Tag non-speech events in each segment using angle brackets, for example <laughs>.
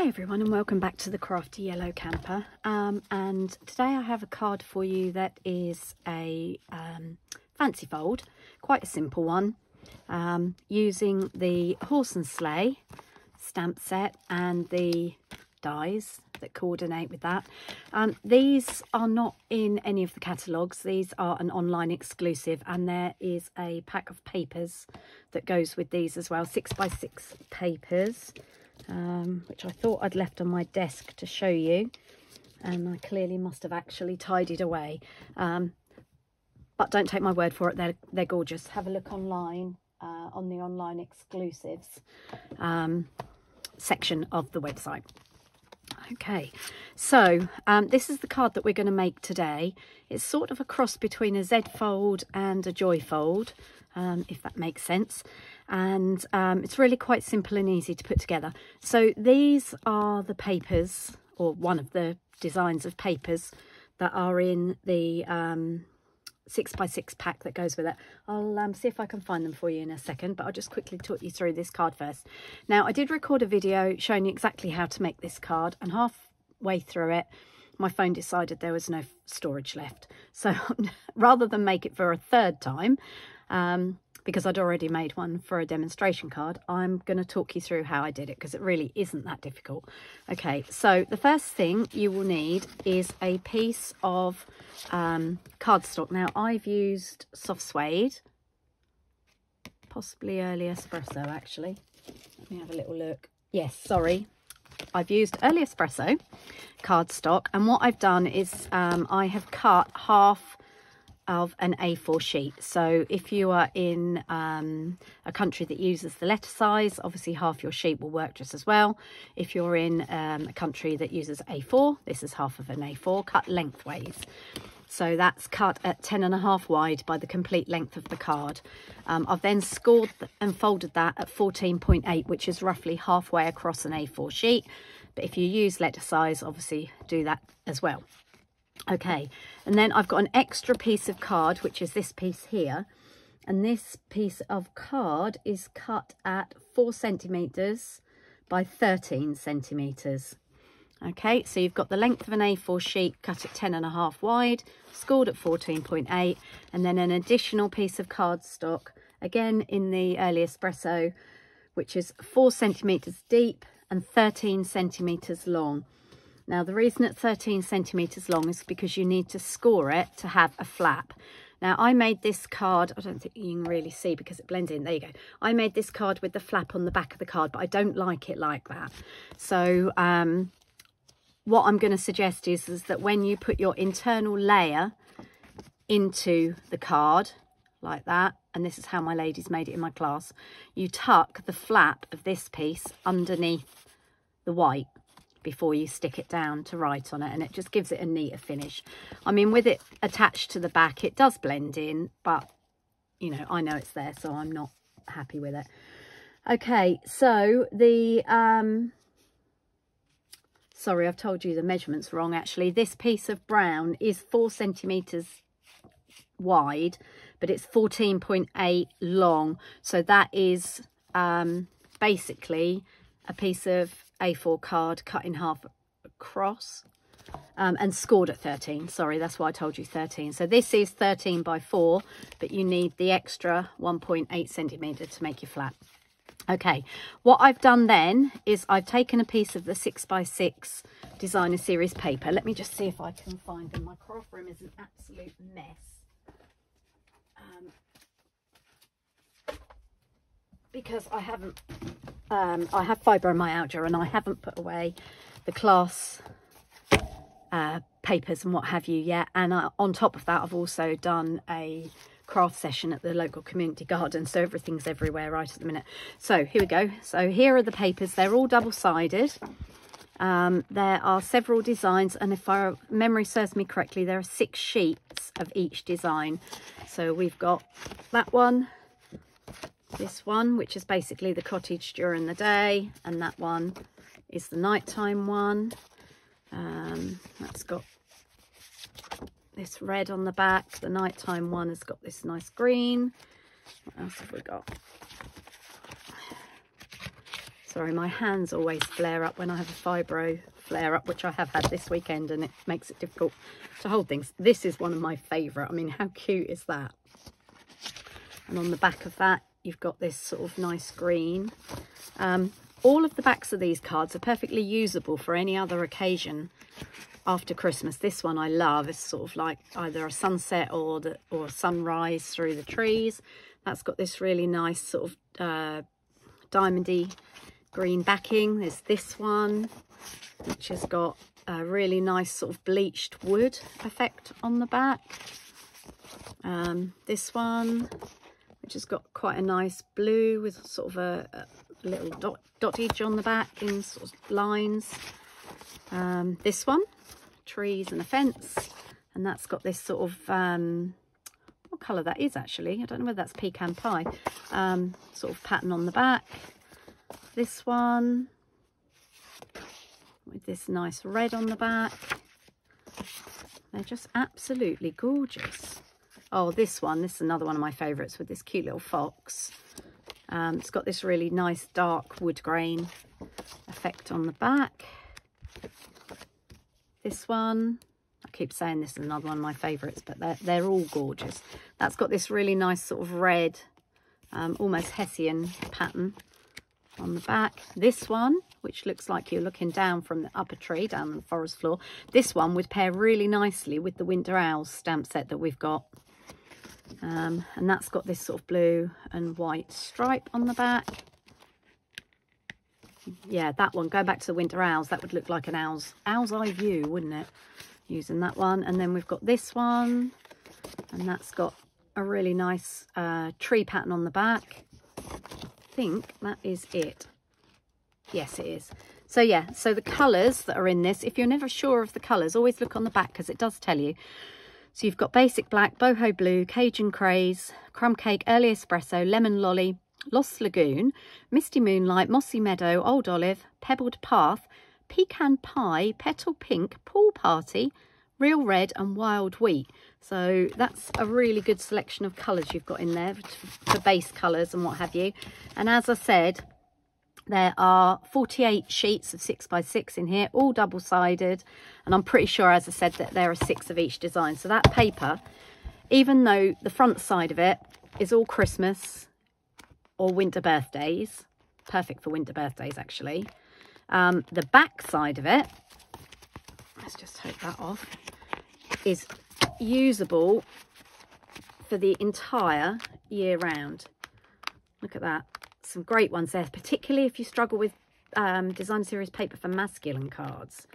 Hi everyone and welcome back to the Crafty Yellow Camper. Um, and today I have a card for you that is a um, fancy fold, quite a simple one, um, using the horse and sleigh stamp set and the dies that coordinate with that. Um, these are not in any of the catalogues, these are an online exclusive and there is a pack of papers that goes with these as well, six by six papers um, which I thought I'd left on my desk to show you. And I clearly must have actually tidied away. Um, but don't take my word for it, they're, they're gorgeous. Have a look online uh, on the online exclusives um, section of the website. Okay, so um, this is the card that we're going to make today. It's sort of a cross between a Z fold and a Joy fold, um, if that makes sense and um, it's really quite simple and easy to put together. So these are the papers or one of the designs of papers that are in the um, six by six pack that goes with it. I'll um, see if I can find them for you in a second, but I'll just quickly talk you through this card first. Now, I did record a video showing you exactly how to make this card, and halfway through it, my phone decided there was no storage left. So <laughs> rather than make it for a third time, um, because I'd already made one for a demonstration card, I'm going to talk you through how I did it because it really isn't that difficult. Okay, so the first thing you will need is a piece of um, cardstock. Now, I've used soft suede, possibly early espresso actually. Let me have a little look. Yes, sorry. I've used early espresso cardstock and what I've done is um, I have cut half of an A4 sheet. So if you are in um, a country that uses the letter size, obviously half your sheet will work just as well. If you're in um, a country that uses A4, this is half of an A4 cut lengthways. So that's cut at 10 and a half wide by the complete length of the card. Um, I've then scored and folded that at 14.8, which is roughly halfway across an A4 sheet. But if you use letter size, obviously do that as well. Okay, and then I've got an extra piece of card, which is this piece here. And this piece of card is cut at four centimetres by 13 centimetres. Okay, so you've got the length of an A4 sheet cut at 10 and a half wide, scored at 14.8, and then an additional piece of cardstock, again in the early espresso, which is four centimetres deep and 13 centimetres long. Now the reason it's 13 centimetres long is because you need to score it to have a flap. Now I made this card, I don't think you can really see because it blends in, there you go. I made this card with the flap on the back of the card, but I don't like it like that. So um, what I'm going to suggest is, is that when you put your internal layer into the card, like that, and this is how my ladies made it in my class, you tuck the flap of this piece underneath the white before you stick it down to write on it and it just gives it a neater finish. I mean with it attached to the back it does blend in but you know I know it's there so I'm not happy with it. Okay so the um sorry I've told you the measurements wrong actually this piece of brown is four centimeters wide but it's 14.8 long so that is um basically a piece of A4 card cut in half across um, and scored at 13. Sorry, that's why I told you 13. So this is 13 by 4, but you need the extra 1.8 centimetre to make your flat. Okay, what I've done then is I've taken a piece of the 6 by 6 designer series paper. Let me just see if I can find them. My craft room is an absolute mess. Because I haven't um, I have fibromyalgia and I haven't put away the class uh, papers and what have you yet. And uh, on top of that, I've also done a craft session at the local community garden. So everything's everywhere right at the minute. So here we go. So here are the papers. They're all double-sided. Um, there are several designs and if our memory serves me correctly, there are six sheets of each design. So we've got that one, this one, which is basically the cottage during the day, and that one is the nighttime one. Um, that's got this red on the back. The nighttime one has got this nice green. What else have we got? Sorry, my hands always flare up when I have a fibro flare up, which I have had this weekend, and it makes it difficult to hold things. This is one of my favourite. I mean, how cute is that? And on the back of that, you've got this sort of nice green. Um, all of the backs of these cards are perfectly usable for any other occasion after Christmas. This one I love. It's sort of like either a sunset or the or sunrise through the trees. That's got this really nice sort of uh, diamondy green backing. There's this one, which has got a really nice sort of bleached wood effect on the back. Um, this one, which has got quite a nice blue with sort of a, a little dot, dottage on the back in sort of lines. Um, this one, trees and a fence, and that's got this sort of um, what colour that is actually. I don't know whether that's pecan pie. Um, sort of pattern on the back this one with this nice red on the back. They're just absolutely gorgeous. Oh, this one, this is another one of my favourites with this cute little fox. Um, it's got this really nice dark wood grain effect on the back. This one, I keep saying this is another one of my favourites, but they're, they're all gorgeous. That's got this really nice sort of red, um, almost Hessian pattern on the back. This one, which looks like you're looking down from the upper tree, down the forest floor. This one would pair really nicely with the Winter Owls stamp set that we've got. Um, and that's got this sort of blue and white stripe on the back. Yeah, that one, going back to the Winter Owls, that would look like an owl's, owl's eye view, wouldn't it? Using that one. And then we've got this one, and that's got a really nice uh, tree pattern on the back I think that is it. Yes, it is. So yeah, so the colours that are in this, if you're never sure of the colours, always look on the back because it does tell you. So you've got basic black, boho blue, Cajun craze, crumb cake, early espresso, lemon lolly, Lost Lagoon, Misty Moonlight, Mossy Meadow, Old Olive, Pebbled Path, Pecan Pie, Petal Pink, Pool Party, Real Red and Wild Wheat. So that's a really good selection of colours you've got in there for base colours and what have you. And as I said, there are 48 sheets of 6x6 in here, all double-sided. And I'm pretty sure, as I said, that there are six of each design. So that paper, even though the front side of it is all Christmas or winter birthdays, perfect for winter birthdays, actually. Um, the back side of it, let's just take that off, is usable for the entire year round. Look at that. Some great ones there, particularly if you struggle with um, design series paper for masculine cards.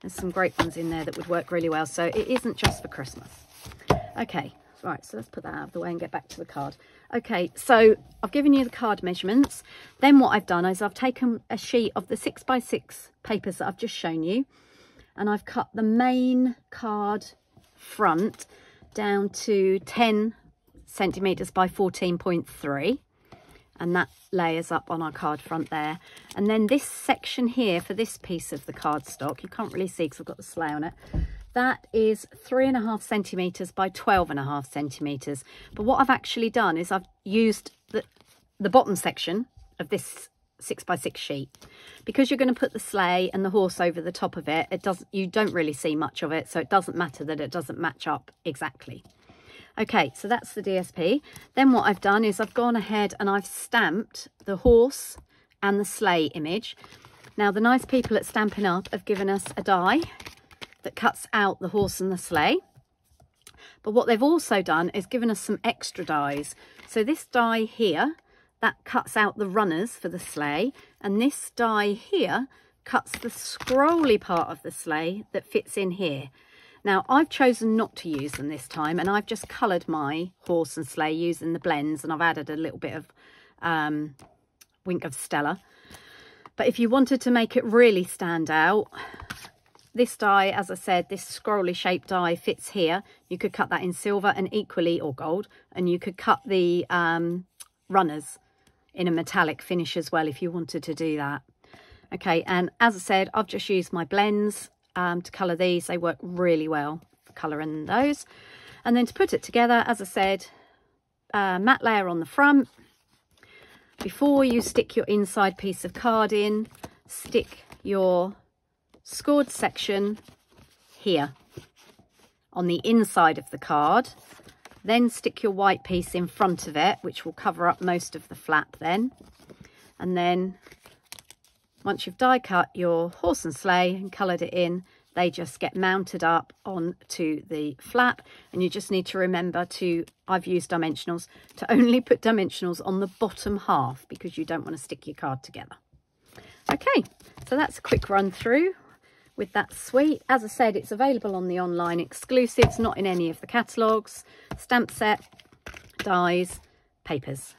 There's some great ones in there that would work really well. So it isn't just for Christmas. Okay, right, so let's put that out of the way and get back to the card. Okay, so I've given you the card measurements. Then what I've done is I've taken a sheet of the 6x6 papers that I've just shown you and I've cut the main card front down to 10 centimetres by 14.3 and that layers up on our card front there. And then this section here for this piece of the cardstock you can't really see because I've got the sleigh on it that is three and a half centimeters by 12 and a half centimeters but what I've actually done is I've used the the bottom section of this six by six sheet. Because you're going to put the sleigh and the horse over the top of it it doesn't you don't really see much of it so it doesn't matter that it doesn't match up exactly okay so that's the dsp then what i've done is i've gone ahead and i've stamped the horse and the sleigh image. Now the nice people at stampin' up have given us a die that cuts out the horse and the sleigh. But what they've also done is given us some extra dies. So this die here that cuts out the runners for the sleigh and this die here cuts the scrolly part of the sleigh that fits in here now I've chosen not to use them this time and I've just coloured my horse and sleigh using the blends and I've added a little bit of um, Wink of Stella. But if you wanted to make it really stand out this die as I said this scrolly shaped die fits here. You could cut that in silver and equally or gold and you could cut the um, runners in a metallic finish as well if you wanted to do that. Okay, and as I said, I've just used my blends um, to colour these. They work really well for colouring those. And then to put it together, as I said, uh, matte layer on the front, before you stick your inside piece of card in, stick your scored section here on the inside of the card. Then stick your white piece in front of it, which will cover up most of the flap then. And then once you've die cut your horse and sleigh and coloured it in, they just get mounted up onto the flap and you just need to remember to I've used dimensionals to only put dimensionals on the bottom half because you don't want to stick your card together. Okay so that's a quick run through with that suite. As I said it's available on the online exclusives not in any of the catalogues. Stamp set dies papers.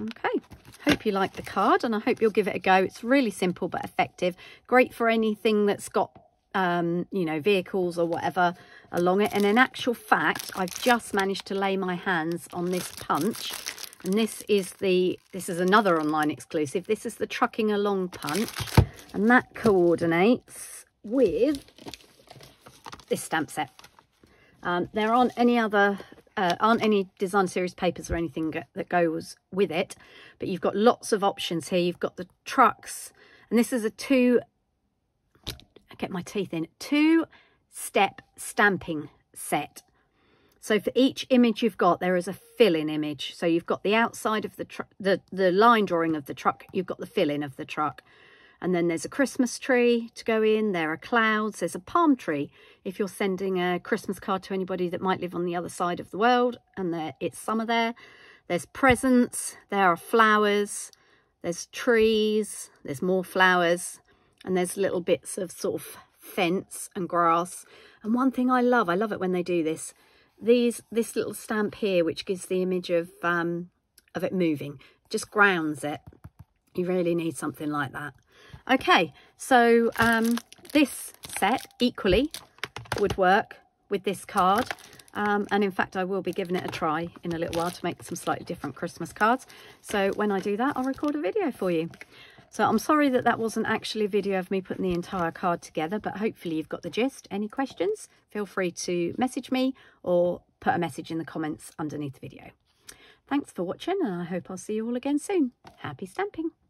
Okay hope you like the card and I hope you'll give it a go. It's really simple but effective. Great for anything that's got, um, you know, vehicles or whatever along it. And in actual fact, I've just managed to lay my hands on this punch. And this is the, this is another online exclusive. This is the trucking along punch. And that coordinates with this stamp set. Um, there aren't any other uh, aren't any design series papers or anything that goes with it but you've got lots of options here. You've got the trucks and this is a two I get my teeth in two step stamping set. So for each image you've got there is a fill-in image. So you've got the outside of the the the line drawing of the truck you've got the fill-in of the truck and then there's a Christmas tree to go in. There are clouds. There's a palm tree if you're sending a Christmas card to anybody that might live on the other side of the world and there, it's summer there. There's presents. There are flowers. There's trees. There's more flowers. And there's little bits of sort of fence and grass. And one thing I love, I love it when they do this, these this little stamp here, which gives the image of um, of it moving, just grounds it. You really need something like that. Okay, so um, this set equally would work with this card. Um, and in fact, I will be giving it a try in a little while to make some slightly different Christmas cards. So when I do that, I'll record a video for you. So I'm sorry that that wasn't actually a video of me putting the entire card together, but hopefully you've got the gist. Any questions, feel free to message me or put a message in the comments underneath the video. Thanks for watching and I hope I'll see you all again soon. Happy stamping!